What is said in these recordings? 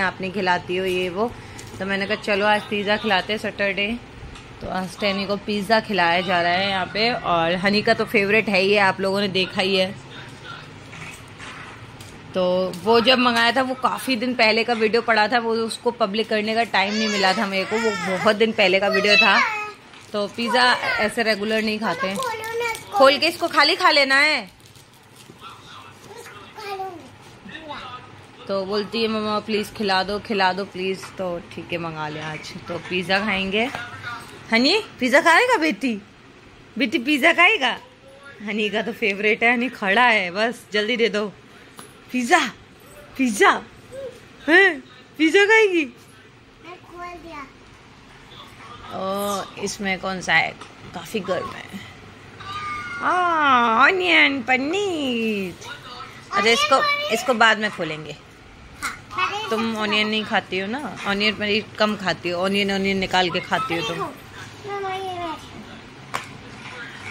आप नहीं खिलाती हो ये, वो। तो मैंने कहा, चलो, आज पिज़्ज़ा खिलाते हैं सैटरडे तो आज टैनी को पिज़्ज़ा खिलाया जा रहा है यहाँ पे, और हनी का तो फेवरेट है ही है आप लोगों ने देखा ही है। तो वो जब मंगाया था, वो काफ़ी दिन पहले का वीडियो पड़ा था, वो उसको पब्लिक करने का टाइम नहीं मिला था मेरे को, वो बहुत दिन पहले का वीडियो था। तो पिज़्ज़ा ऐसे रेगुलर नहीं खाते। खोल के इसको खाली खा लेना है। तो बोलती है मम्मा प्लीज़ खिला दो खिला दो प्लीज़ तो ठीक है मंगा लें आज। तो पिज़्ज़ा खाएँगे। हनी पिज़्ज़ा खाएगा बेटी? बेटी पिज़्ज़ा खाएगा? हनी का तो फेवरेट है हनी खड़ा है बस जल्दी दे दो। पिज़्ज़ा पिज़्ज़ा है? पिज़्ज़ा खाएगी? ओ इसमें कौन सा है? काफ़ी गर्म है। ऑनियन पनीर। अच्छा इसको इसको बाद में खोलेंगे। तुम ऑनियन नहीं खाती हो ना? ऑनियन पनीर कम खाती हो। ऑनियन ऑनियन निकाल के खाती हो तुम।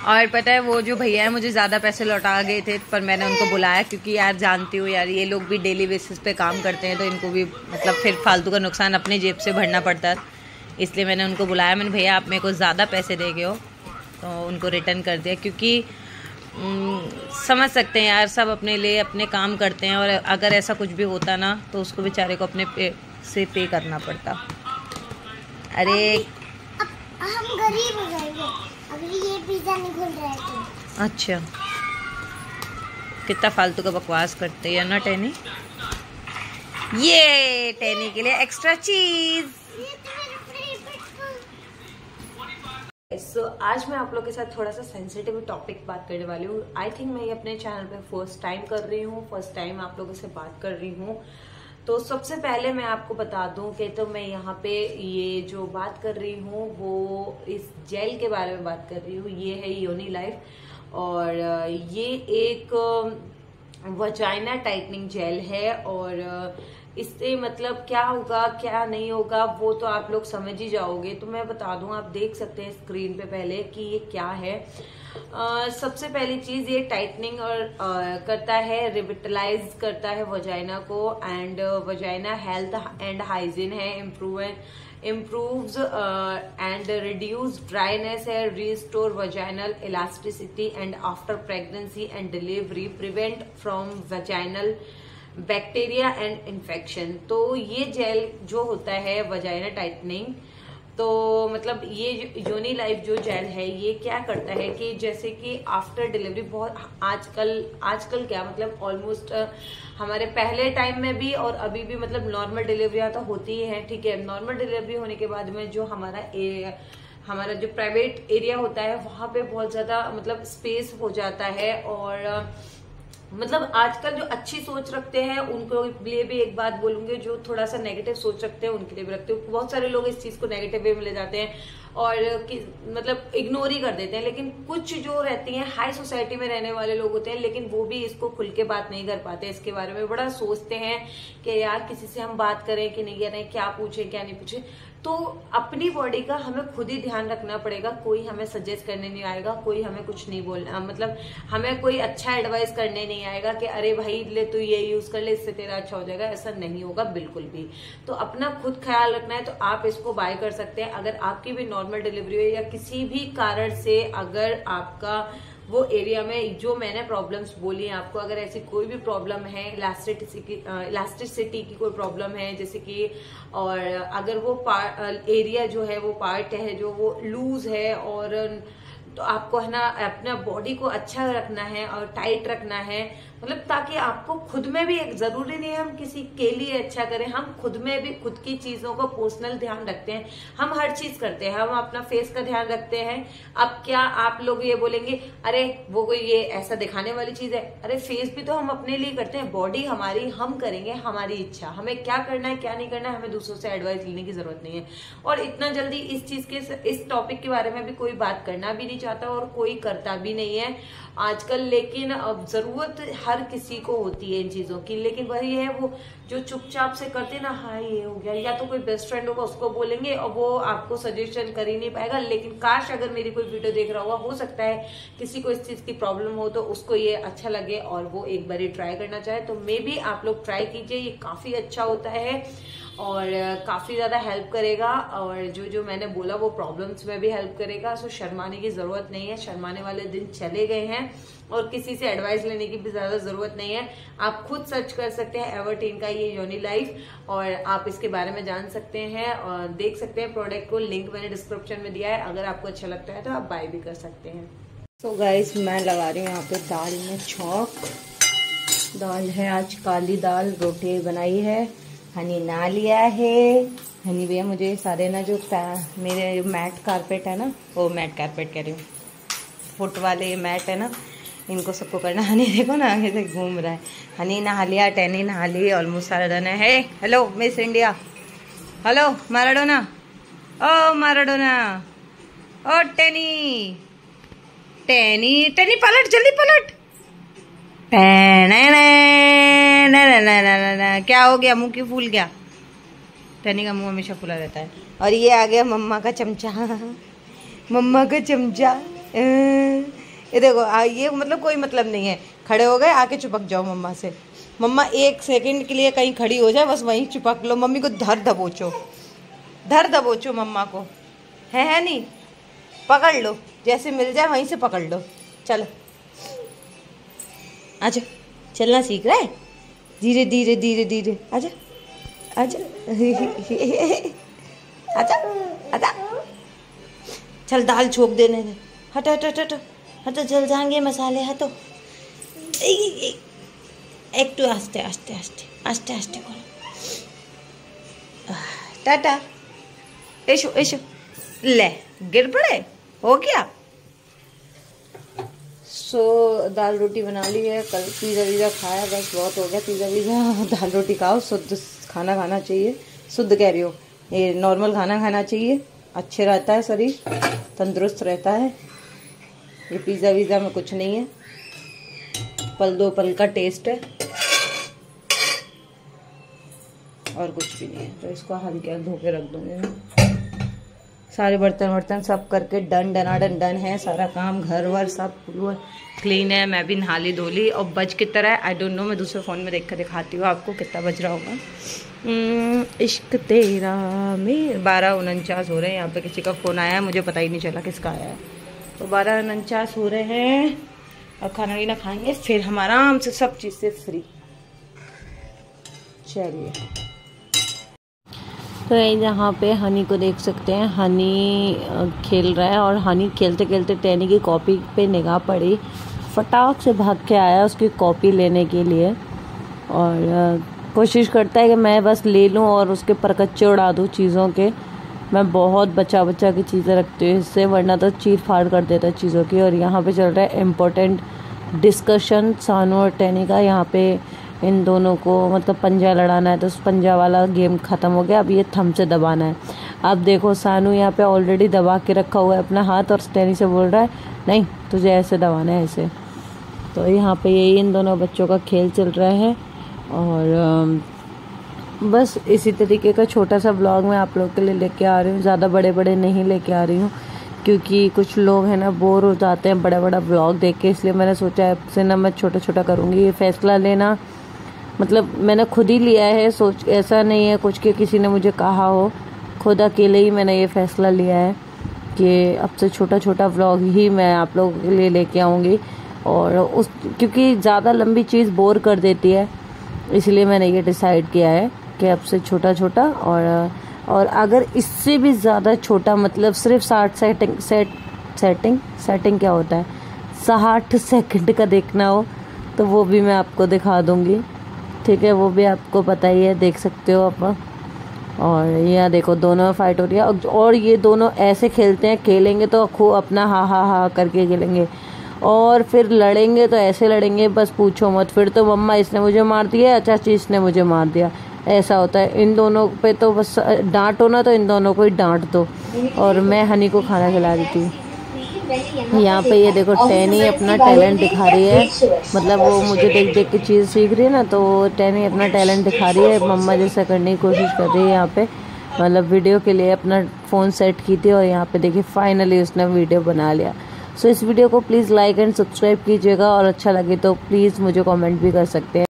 और पता है, वो जो भैया है, मुझे ज़्यादा पैसे लौटा गए थे, पर मैंने उनको बुलाया क्योंकि यार जानती हूँ यार, ये लोग भी डेली बेसिस पे काम करते हैं तो इनको भी मतलब फिर फालतू का नुकसान अपने जेब से भरना पड़ता है। इसलिए मैंने उनको बुलाया। मैंने, भैया, आप मेरे को ज़्यादा पैसे दे गए हो। तो उनको रिटर्न कर दिया। क्योंकि समझ सकते हैं यार सब अपने लिए अपने काम करते हैं और अगर ऐसा कुछ भी होता ना तो उसको बेचारे को अपने पे से पे करना पड़ता। अरे अब हम गरीब हो जाएँगे। अगर ये पिज्जा नहीं खुल रहा है तो अच्छा। कितना फालतू का बकवास करते हैं ना टैनी? ये टैनी के लिए एक्स्ट्रा चीज़ ये तो मेरा फेवरेट सो so, आज मैं आप लोग के साथ थोड़ा सा सेंसिटिव टॉपिक बात करने वाली हूँ। आई थिंक मैं ये अपने चैनल पे फ़र्स्ट टाइम कर रही हूँ फ़र्स्ट टाइम आप लोगों से बात कर रही हूँ। तो सबसे पहले मैं आपको बता दूँ कि तो मैं यहाँ पे ये जो बात कर रही हूँ वो इस जेल के बारे में बात कर रही हूँ। ये है योनी लाइफ और ये एक वजाइना टाइटनिंग जेल है और इससे मतलब क्या होगा क्या नहीं होगा वो तो आप लोग समझ ही जाओगे। तो मैं बता दूँ आप देख सकते हैं स्क्रीन पे पहले कि ये क्या है। आ, सबसे पहली चीज़ ये टाइटनिंग और आ, करता है रिविटलाइज करता है वजाइना को and vagina health and hygiene है improve improves and and dryness है restore vaginal elasticity and after pregnancy and delivery prevent from vaginal bacteria and infection तो ये जेल जो होता है वजाइना टाइटनिंग तो मतलब ये योनी लाइफ जो जेल है ये क्या करता है कि जैसे कि आफ्टर डिलीवरी बहुत आजकल आजकल क्या मतलब ऑलमोस्ट हमारे पहले टाइम में भी और अभी भी मतलब नॉर्मल डिलीवरियाँ तो होती ही हैं ठीक है? नॉर्मल डिलीवरी होने के बाद में जो हमारा ए, हमारा जो प्राइवेट एरिया होता है वहाँ पे बहुत ज़्यादा मतलब स्पेस हो जाता है और मतलब आजकल जो अच्छी सोच रखते हैं, उनको लिए भी एक बात बोलूँगी, जो थोड़ा सा नेगेटिव सोच रखते हैं, उनके लिए भी रखते हैं। बहुत सारे लोग इस चीज़ को नेगेटिव वे में ले जाते हैं और मतलब इग्नोर ही कर देते हैं। लेकिन कुछ जो रहती हैं हाई सोसाइटी में रहने वाले लोग होते हैं, लेकिन वो भी इसको खुल के बात नहीं कर पाते, इसके बारे में बड़ा सोचते हैं कि यार किसी से हम बात करें कि नहीं करें क्या पूछे, क्या नहीं पूछे। तो अपनी बॉडी का हमें खुद ही ध्यान रखना पड़ेगा। कोई हमें सजेस्ट करने नहीं आएगा, कोई हमें कुछ नहीं बोलना मतलब हमें कोई अच्छा एडवाइस करने नहीं आएगा कि, अरे भाई, ले तू ये यूज़ कर ले, इससे तेरा अच्छा हो जाएगा। ऐसा नहीं होगा बिल्कुल भी। तो अपना खुद ख्याल रखना है तो आप इसको बाय कर सकते हैं। अगर आपकी भी नॉर्मल डिलीवरी हो या किसी भी कारण से अगर आपका वो एरिया में जो मैंने प्रॉब्लम्स बोली आपको अगर ऐसी कोई भी प्रॉब्लम है इलास्टिसिटी इलास्टिसिटी की कोई प्रॉब्लम है, जैसे कि, और अगर वो एरिया जो है, वो पार्ट है, जो वो लूज है, और तो आपको है ना, अपना बॉडी को अच्छा रखना है और टाइट रखना है। मतलब ताकि आपको खुद में भी एक ज़रूरी नहीं है हम किसी के लिए अच्छा करें, हम खुद में भी खुद की चीज़ों को पर्सनल ध्यान रखते हैं। हम हर चीज़ करते हैं, हम अपना फेस का ध्यान रखते हैं। अब क्या आप लोग ये बोलेंगे, अरे, वो कोई ये ऐसा दिखाने वाली चीज़ है? अरे फेस भी तो हम अपने लिए करते हैं। बॉडी हमारी, हम करेंगे हमारी इच्छा। हमें क्या करना है, क्या नहीं करना है, हमें दूसरों से एडवाइस लेने की ज़रूरत नहीं है। और इतना जल्दी इस चीज़ के, इस टॉपिक के बारे में भी कोई बात करना भी नहीं चाहता और कोई करता भी नहीं है। आजकल लेकिन अब ज़रूरत हर किसी को होती है इन चीज़ों की। लेकिन वही है, वो जो चुपचाप से करते ना हाँ ये हो गया, या तो कोई बेस्ट फ्रेंड होगा, उसको बोलेंगे, और वो आपको सजेशन कर ही नहीं पाएगा। लेकिन काश अगर मेरी कोई वीडियो देख रहा हुआ हो सकता है किसी को इस चीज़ की प्रॉब्लम हो तो उसको ये अच्छा लगे और वो एक बार ट्राई करना चाहे। तो मे भी आप लोग ट्राई कीजिए, ये काफ़ी अच्छा होता है। और काफ़ी ज़्यादा हेल्प करेगा और जो जो मैंने बोला वो प्रॉब्लम्स में भी हेल्प करेगा। सो शर्माने की ज़रूरत नहीं है। शर्माने वाले दिन चले गए हैं और किसी से एडवाइस लेने की भी ज़्यादा ज़रूरत नहीं है। आप खुद सर्च कर सकते हैं एवरटीन का ये योनी लाइफ और आप इसके बारे में जान सकते हैं और देख सकते हैं। प्रोडक्ट को लिंक मैंने डिस्क्रिप्शन में दिया है। अगर आपको अच्छा लगता है तो आप बाय भी कर सकते हैं। तो गाइस मैं लगा रही हूँ यहाँ पे दाल में छौक दाल है आज काली दाल, रोटी बनाई है। हनी ना लिया है। हनी भैया, मुझे सारे ना जो मेरे मैट कारपेट है ना, वो मैट कारपेट कह रही हूँ। फुट वाले मैट है ना, इनको सबको करना हनी देखो ना, आगे से घूम रहा है। हनी नहा लिया टेनी नहा ली ऑलमोस्ट सारा डन है। Hello miss India hello Maradona ओ माराडोना ओ टेनी टेनी टेनी पलट, जल्दी पलट। क्या हो गया? मुँह की फूल गया? टनी का मुँह हमेशा फूला रहता है। और ये आ गया मम्मा का चमचा। मम्मा का चमचा। ये देखो ये मतलब कोई मतलब नहीं है। खड़े हो गए, आके चिपक जाओ मम्मा से। मम्मा, एक सेकंड के लिए कहीं खड़ी हो जाए, बस वहीं चिपक लो। मम्मी को धर दबोचो। धर दबोचो मम्मा को। है है नहीं? पकड़ लो। जैसे मिल जाए, वहीं से पकड़ लो। चलो। अच्छा चलना सीख रहा है? धीरे धीरे धीरे धीरे। आजा आजा। आजा आजा। चल दाल छोक देने दे। हट हट हट हट। हट, जल जाएँगे मसाले, हटो। एक तो आस्ते आस्ते आस्ते आस्ते आस्ते करो। टाटा। ऐशो ऐशो ले, गिर पड़े? हो गया? सो दाल रोटी बना ली है, कल पिज़्ज़ा वीज़ा खाया, बस बहुत हो गया पिज़्ज़ा वीज़ा दाल रोटी खाओ शुद्ध खाना खाना चाहिए। शुद्ध कह रही हो ये नॉर्मल खाना खाना चाहिए। अच्छे रहता है शरीर, तंदुरुस्त रहता है। ये पिज़्ज़ा वीज़ा में कुछ नहीं है। पल दो पल का टेस्ट है। और कुछ भी नहीं है। तो इसको हल्के धो के रख दूँगी मैं। सारे बर्तन वर्तन सब करके डन डना डन डन है। सारा काम घर वर सब क्लीन है मैं भी नहा ली धो ली। और बज कितना है। आई डोंट नो मैं दूसरे फ़ोन में देख कर दिखाती हूँ आपको कितना बज रहा होगा। हम्म, इश्क तेरा में बारह उनचास हो रहे हैं। यहाँ पे किसी का फ़ोन आया है मुझे पता ही नहीं चला किसका आया है। तो बारह उनचास हो रहे हैं। और खाना पीना खाएँगे फिर हम आराम से सब चीज़ से फ्री चलिए। तो यहाँ पे हनी को देख सकते हैं। हनी खेल रहा है और हनी खेलते खेलते टैनी की कॉपी पे निगाह पड़ी। फटाक से भाग के आया उसकी कॉपी लेने के लिए और कोशिश करता है कि मैं बस ले लूँ और उसके परकच्चे उड़ा दूँ चीज़ों के। मैं बहुत बचा बचा की चीज़ें रखती हूँ इससे, वरना तो चीर फाड़ कर देता है चीज़ों की। और यहाँ पे चल रहा है इम्पोर्टेंट डिस्कशन सानू और टैनी का यहाँ पे इन दोनों को मतलब पंजा लड़ाना है तो उस पंजा वाला गेम ख़त्म हो गया। अब ये थम से दबाना है। अब देखो, सानू यहाँ पे ऑलरेडी दबा के रखा हुआ है अपना हाथ और स्टेनी से बोल रहा है, नहीं, तुझे ऐसे दबाना है, ऐसे। तो यहाँ पे यही इन दोनों बच्चों का खेल चल रहा है। और बस इसी तरीके का छोटा सा ब्लॉग मैं आप लोग के लिए लेके आ रही हूँ। ज़्यादा बड़े बड़े नहीं लेके आ रही हूँ, क्योंकि कुछ लोग हैं ना बोर हो जाते हैं बड़ा बड़ा ब्लॉग देख के, इसलिए मैंने सोचा है से ना मैं छोटा छोटा करूँगी। ये फैसला लेना मतलब मैंने खुद ही लिया है, सोच, ऐसा नहीं है कुछ कि किसी ने मुझे कहा हो। खुद अकेले ही मैंने ये फैसला लिया है कि अब से छोटा छोटा व्लॉग ही मैं आप लोगों के लिए लेके आऊँगी। और उस, क्योंकि ज़्यादा लंबी चीज़ बोर कर देती है, इसलिए मैंने ये डिसाइड किया है कि अब से छोटा छोटा और और अगर इससे भी ज़्यादा छोटा मतलब सिर्फ़ साठ सेटिंग सेट सेटिंग सेटिंग क्या होता है? साठ सेकंड का देखना हो तो वो भी मैं आपको दिखा दूँगी। ठीक है, वो भी आपको पता ही है, देख सकते हो आप। और यहाँ देखो, दोनों फाइट हो रही है। और ये दोनों ऐसे खेलते हैं, खेलेंगे तो खूब अपना हा हा हा करके खेलेंगे। और फिर लड़ेंगे तो ऐसे लड़ेंगे, बस पूछो मत। फिर तो मम्मा, इसने मुझे मार दिया अच्छा चाची, इसने मुझे मार दिया। ऐसा होता है। इन दोनों पे तो बस, डांटो ना तो इन दोनों को ही डांट दो। और मैं हनी को खाना खिला देती थी यहाँ पे ये देखो टैनी अपना टैलेंट दिखा रही है। मतलब वो मुझे देख देख के चीज़ सीख रही है ना तो टैनी अपना टैलेंट दिखा रही है। मम्मा जैसा करने की कोशिश कर रही है यहाँ पे। मतलब वीडियो के लिए अपना फ़ोन सेट की थी और यहाँ पे देखिए फाइनली उसने वीडियो बना लिया। सो इस वीडियो को प्लीज़ लाइक एंड सब्सक्राइब कीजिएगा और अच्छा लगे तो प्लीज़ मुझे कमेंट भी कर सकते हैं।